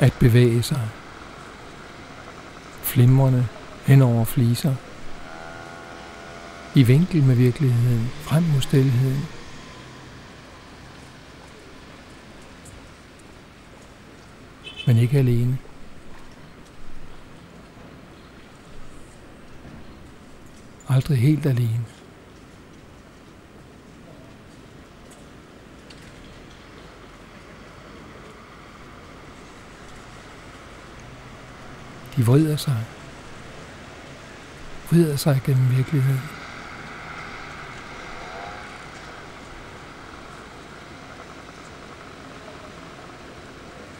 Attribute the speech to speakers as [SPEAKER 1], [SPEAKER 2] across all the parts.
[SPEAKER 1] At bevæge sig. Flimrende hen over fliser. I vinkel med virkeligheden, frem mod stillheden. Men ikke alene. Aldrig helt alene. De vrider sig. Vrider sig gennem virkeligheden.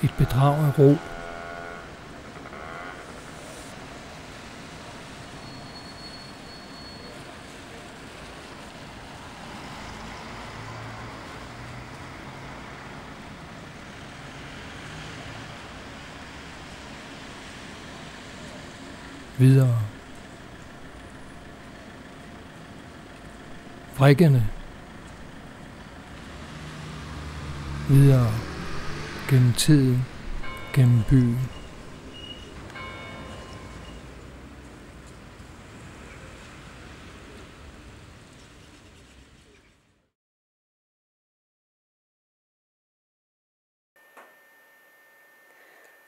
[SPEAKER 1] Et bedrag af ro. Videre. Vrikkende. Videre gennem tiden, gennem byen.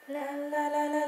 [SPEAKER 2] La la la la la la la